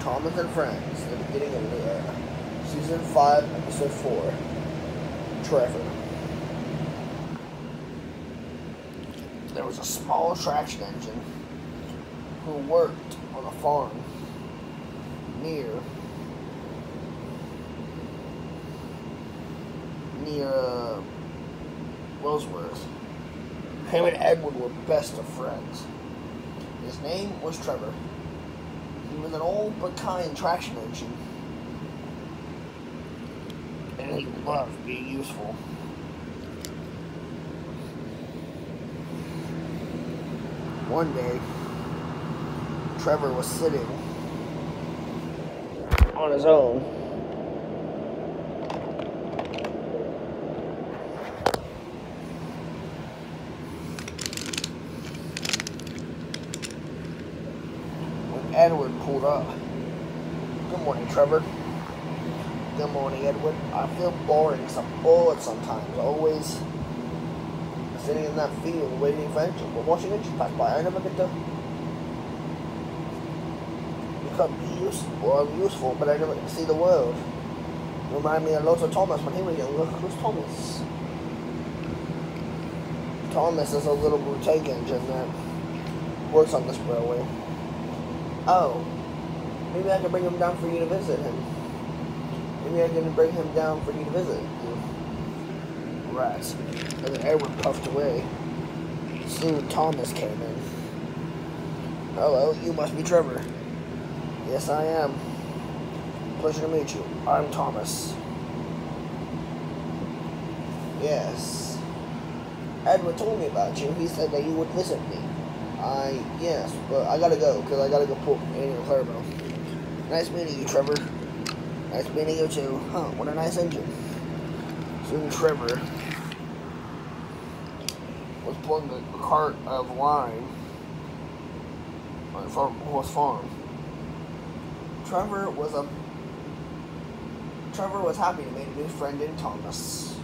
Thomas and Friends, the beginning of the era. Season 5, Episode 4. Trevor. There was a small traction engine who worked on a farm near near uh, Roseworth. Him and Edward were best of friends. His name was Trevor. Was an old but kind traction engine. And he loved being useful. One day, Trevor was sitting on his own. Edward pulled up. Good morning, Trevor. Good morning, Edward. I feel boring, some bored sometimes. Always sitting in that field waiting for engine, but watching engines pass by. I never get to become useful, or useful, but I never get to see the world. Remind me a lot of Thomas when he was younger. Who's Thomas? Thomas is a little blue tank engine that works on this railway. Oh, maybe I can bring him down for you to visit him. Maybe I can bring him down for you to visit you. Rats. And then Edward puffed away. Soon Thomas came in. Hello, you must be Trevor. Yes, I am. Pleasure to meet you. I'm Thomas. Yes. Edward told me about you. He said that you would visit me. I, yes, but I gotta go, because I gotta go pull and Clarabel. Nice meeting you, Trevor. Nice meeting you too. Huh, what a nice engine. Soon Trevor was pulling the cart of wine on Farm Horse Farm. Trevor was a Trevor was happy to meet a new friend in Thomas.